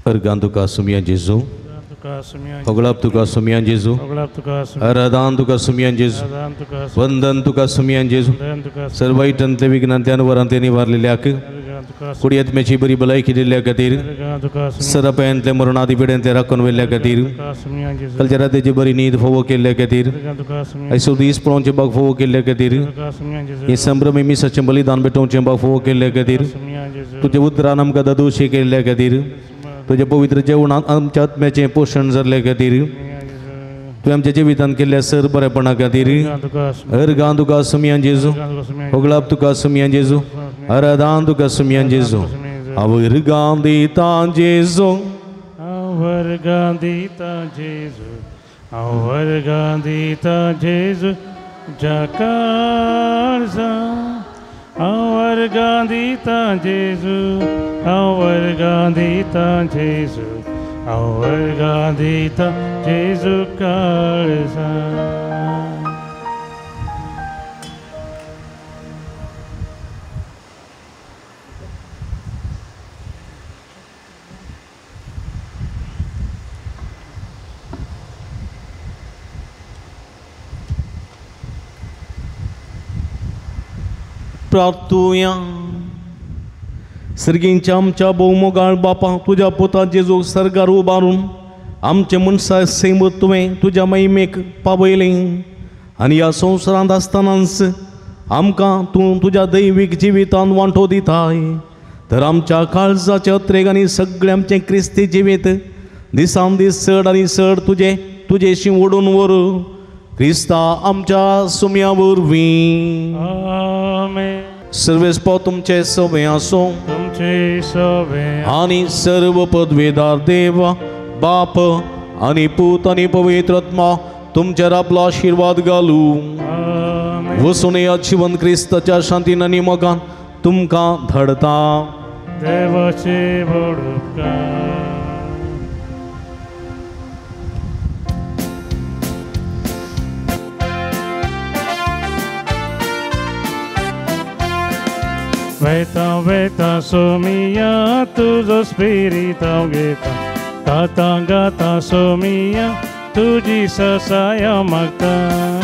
अर्गां तुका सुमयान जेजू। तुका सुमया होगळाप तुका सुमयान जेजू। ओगळाप तुका सुमया आराधान तुका सुमयान जेजू। दान तुका वंदन तुका सुमयान जेजू। सुमया तुका सर्वायटंतले विघ्नांतल्यान वरांतले तुका कुडयेत्म्याची बरी भलायकी दिल्ल्या खातीर तुका सुमया सरपयांतले मरणादी पिड्यांतले राखून वेल्ल्या खातीर कालच्या रात्याची बरी न्हीद फोव केल्ल्या खातीर आयसो दीस पळोवचे बाग फोव केल्ल्या खातीर हे संभ्रम मिसाचें बलिदान भेटोवचें बाग फोव केल्ल्या खातीर तुझे उतरान आमकां दादोशी केल्ल्या खातीर तुझ्या पवित्र जेवणात आमच्या आत्म्याचें पोशण जाल्ल्या खातीर तुवें आमचेचे विधान केल्ले सर बरेपणा खातीर हर गांव तुका सुमियान जेजू. होगळाप तुका सुमियान जेजू. हर दान तुका सुमियान जेजू. आवर गांव दिता जेजू. आवर गांव दिता जेजू. अवर गांव दिता जेजू. जाकारसा आवर गांव दिता जेजू. आवर गांव दिता जेजू. Gandita Jesus Karza. प्रार्थुया सर्गींच्या आमच्या भोवमोगाळ बापा तुझ्या पुता जेजू सर्गार उबारून आमचे मनसा सैम तुवें तुज्या महिमेक पावयलें आनी ह्या संवसारांत आसतनाच आमकां तूं तुज्या दैवीक जिवितांत वांटो दिताय तर आमच्या काळजाचे अत्रेक आनी सगळें आमचें क्रिस्ती जिवीत दिसान दीस चड आनी चड तुजें तुजेशी ओडून व्हर क्रिस्ता आमच्या सुम्या वरवीं Amen. सर्वेस्पो तुमचे सवे आसूं सवे आणि सर्व पदवेदार देव बाप आणि पूत आणि पवित्र आत्मा तुमच्यावर आपला आशीर्वाद घालू. Amen. वसून या जिवन क्रिस्ताच्या शांतीन आणि मोगान तुमकां धडता. देवाचे Veta, veta, somia, tu do Espírito Gita. Tata, gata, somia, tu Jesus, I am Magda.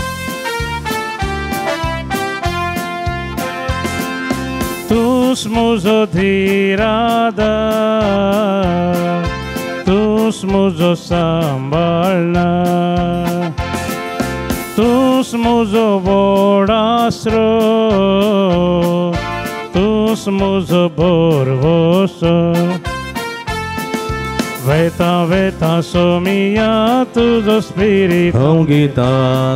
Tus muzo tirada, tus muzo sambalna, tus muzo vorastro, तूस म्हजो भरवोसो वेता वेता सोमिया तुजो स्पिरीट हांव गिता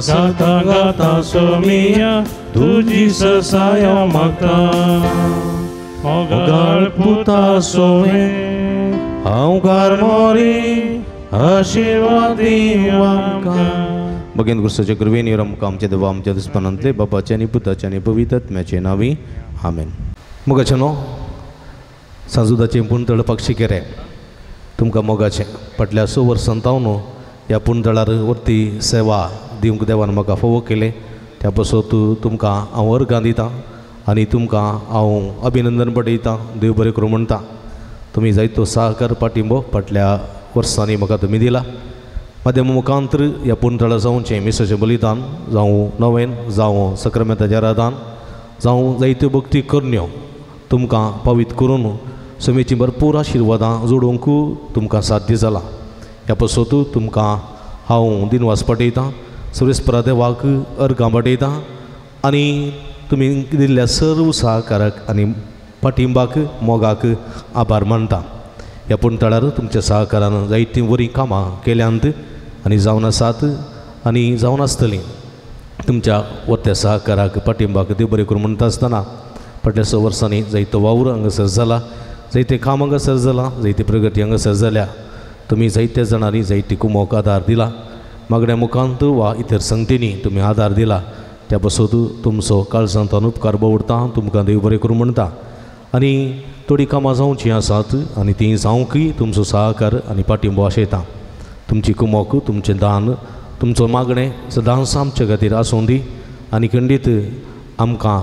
गाता गाता सोमिया तुजी ससाय मागता मोगाळ पुता सोमे हांव कारमोरी आशिर्वाद आमकां भगेन गुरुसाच्या कृपेन आमकां आमच्या देवा आमच्या दुस्पनांतले बापाचे आनी पुताचे आनी पवित्रात्म्याचे नावी आमेन मोगाचें न्हू सांजुदाचें पुणतळ पक्षी केरे तुमकां मोगाचें फाटल्या स वर्सां हांव न्हू ह्या पुणतळार वरती सेवा दिवंक देवान म्हाका फोव केले त्या पासत तुमकां हांव वर्गां दितां आनी तुमकां हांव अभिनंदन पटयतां देव बरें करूं म्हणटा तुमी जायतो सहकार पाठिंबो फाटल्या वर्सांनी म्हाका तुमी दिला माध्यम मुखांतर ह्या पुणतळा जावचें मिसाचें बलिदान जावं नवेन जावं सक्रमेताचें रादान जावं जायत्यो भक्ती करण्यो तुमकां पावीत करून. समेची भरपूर आशिर्वादां जोडूंक तुमकां साध्य जाला. ह्या पसोतू तुमकां हांव दिनवास पाठयतां सर्वेस्परा देवाक अर्गां पाठयतां आनी तुमी दिल्ल्या सर्व सहकाराक आनी पाठिंबाक मोगाक आभार मानता. ह्या पुणतळार तुमच्या सहकारान जायतीं बरीं कामां केल्यांत आनी जावन आसात आनी जावन आसतलीं. तुमच्या वत्या सहकाराक पाठिंबाक देव बरें करूं म्हणटा आसतना फाटल्या स वर्सांनी जायतो वावर हांगासर जाला जायतें काम हांगासर जालां जायती प्रगती हांगासर जाल्या तुमी जायत्या जाणांनी जायती कुमोक आदार दिला. मागण्या मुखांत वा इतर संगतींनी तुमी आदार दिला. त्या बसोत तुमचो काळजांतान उपकार उरता तुमकां देव बरें करूं म्हणटा आनी थोडीं कामां जावचीं आसात आनी तीं जावंकय तुमचो सहकार आनी पाठिंबो आशयता तुमची कुमोक तुमचें दान तुमचो मागणें सदांच आमचे खातीर आसूं दी आनी खंडीत आमकां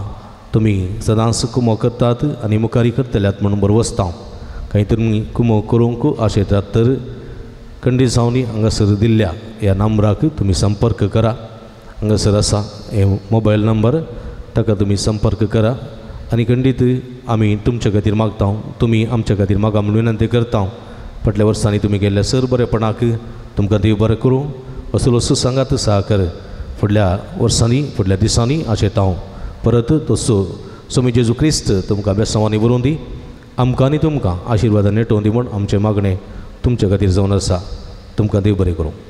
तुमी सदांच कुमो करतात आनी मुखारी करतल्यात म्हणून बरो वसता कांय तुमी कुमो करूंक आशयतात तर खंडीत सावनी हांगासर दिल्ल्या ह्या नंबराक तुमी संपर्क करा. हांगासर आसा हे मोबायल नंबर ताका तुमी संपर्क करा. आनी खंडीत आमी तुमचे खातीर मागता तुमी आमच्या खातीर मागा म्हणून विनंती करता फाटल्या वर्सांनी तुमी गेल्ल्या सर बरेपणाक तुमकां देव बरें करूं. असलो सुसंगात सहकार फुडल्या वर्सांनी फुडल्या दिसांनी आशेता हांव परत तसो स्वामी जेजू क्रिस्त तुमकां बेसांवांनी बरोवन दी. आमकां आनी तुमकां आशिर्वादान नेटोवन दी म्हूण आमचें मागणें तुमचे खातीर जावन आसा. तुमकां देव बरें करूं.